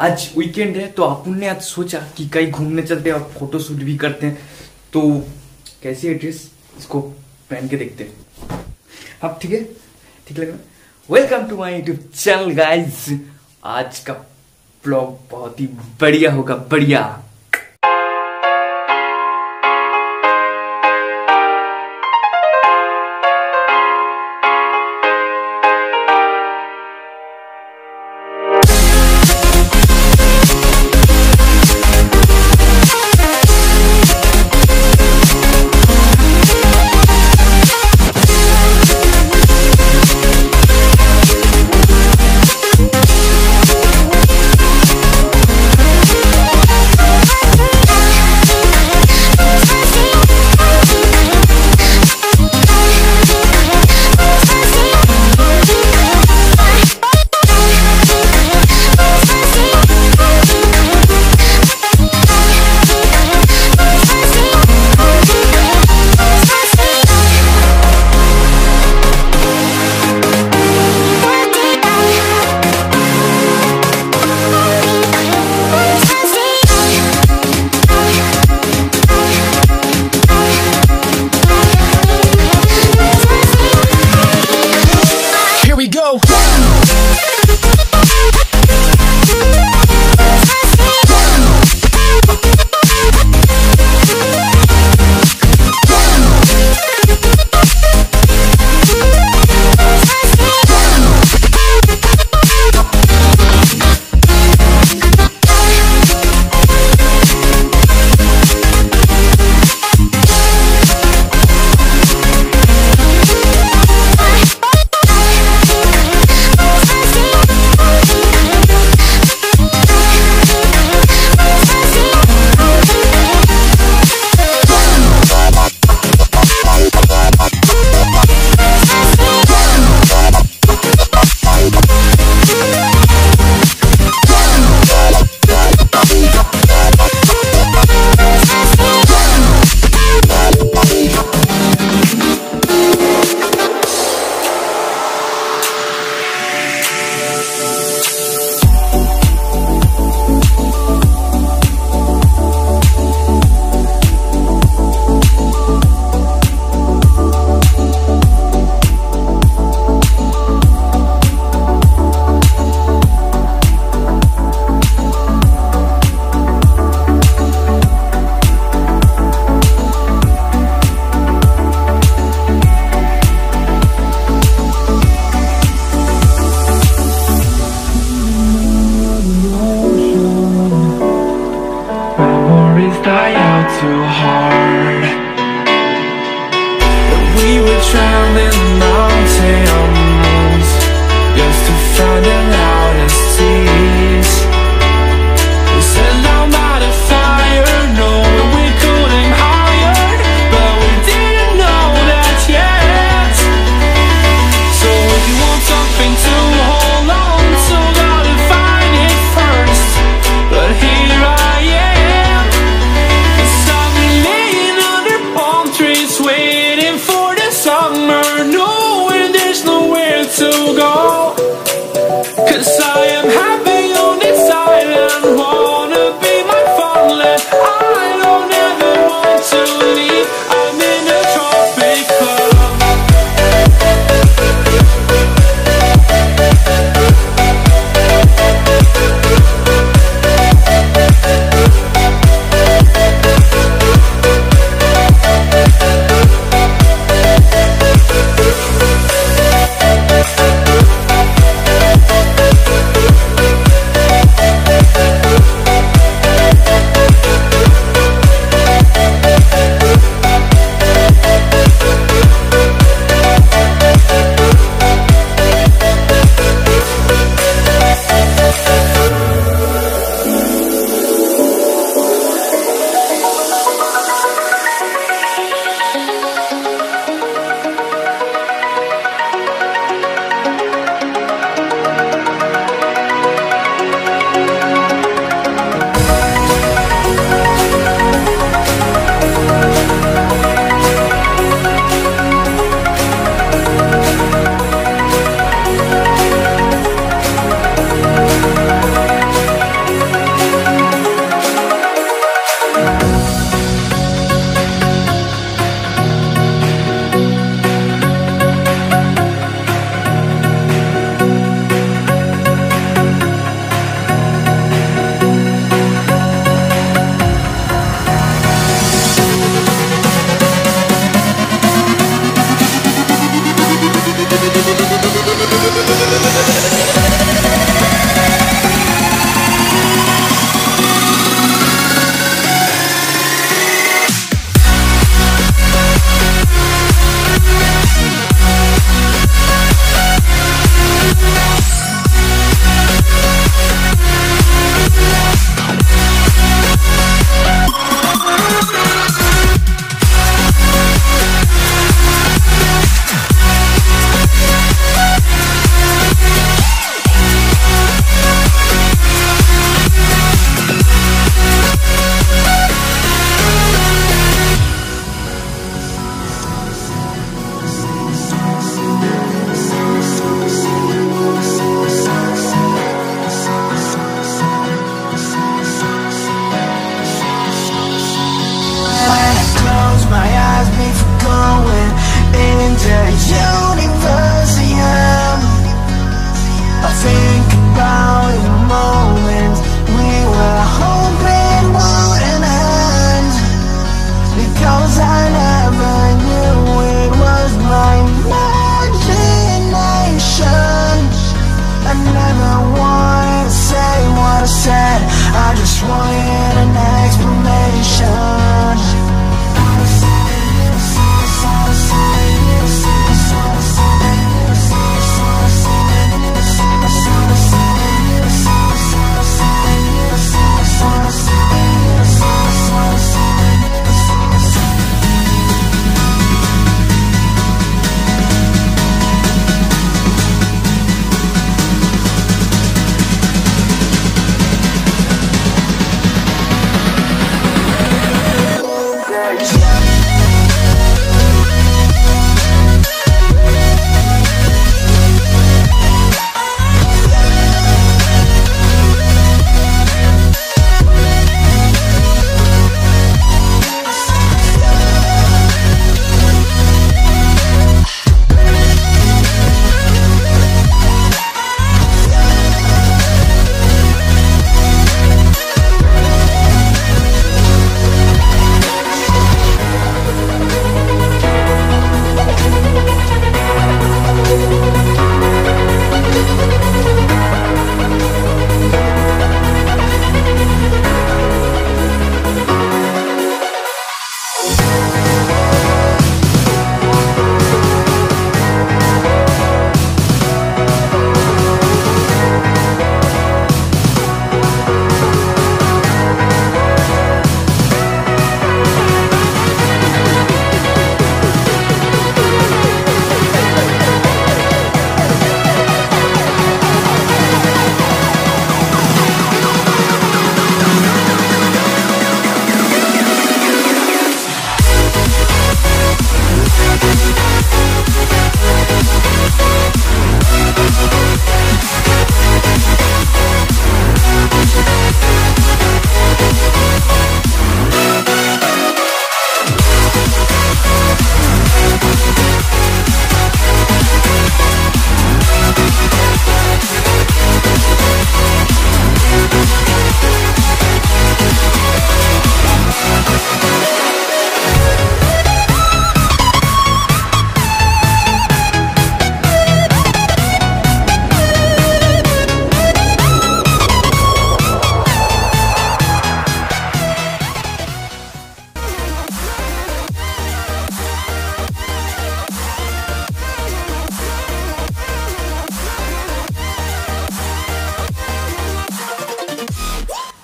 आज वीकेंड है तो अपन ने आज सोचा कि कहीं घूमने चलते हैं और फ़ोटो शूट भी करते हैं। तो कैसी है ड्रेस इसको पहन के देखते हैं। अब ठीक है? ठीक लग? रहा welcome to my YouTube channel guys आज का ब्लॉग बहुत ही बढ़िया होगा, बढ़िया। Too hard. We were traveling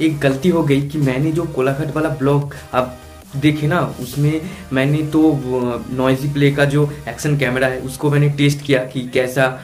एक गलती हो गई कि मैंने जो कोलाघाट वाला ब्लॉग आप देखे ना, उसमें मैंने तो नॉइजी प्ले का जो एक्शन कैमरा है, उसको मैंने टेस्ट किया कि कैसा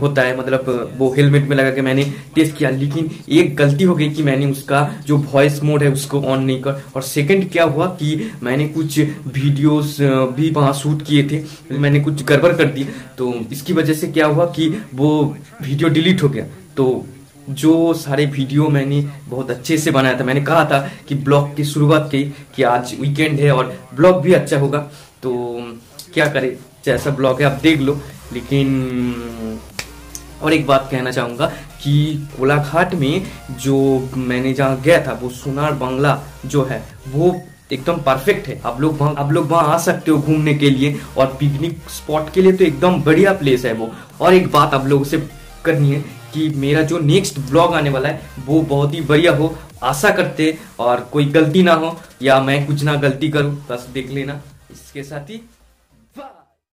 होता है मतलब वो हेलमेट में लगा के मैंने टेस्ट किया। लेकिन एक गलती हो गई कि मैंने उसका जो वॉइस मोड है, उसको ऑन नहीं कर। और सेकंड क्या हुआ कि मैंने कुछ वीडियोस भी वहाँ शूट किए थे, मैंने कुछ गड़बड़ कर दी। तो इसकी वजह से क्या हुआ कि वो वीडियो डिलीट हो गया। तो जो सारे वीडियो मैंने बहुत अच्छे से बनाया था। मैंने कहा था कि ब्लॉग की शुरुआत की, कि आज वीकेंड है और ब्लॉग भी अच्छा होगा। तो क्या करे? जैसा ब्लॉग है, आप देख लो। लेकिन और एक बात कहना चाहूँगा कि कोलाघाट में जो मैंने जहाँ गया था, वो सोनार बंगला जो है, वो एकदम परफेक्ट है। आप लोग वहाँ, आप लोग वहाँ आ सकते हो घूमने के लिए और पिकनिक स्पॉट के लिए तो एकदम बढ़िया प्लेस है वो। और एक बात आप लोगों से करनी है कि मेरा जो नेक्स्ट ब्लॉग आने वाला है, वो बहुत ही बढ़िया हो। आशा करते और कोई गलती ना हो या मैं कुछ ना गलती करूँ, बस देख लेना। इसके साथ ही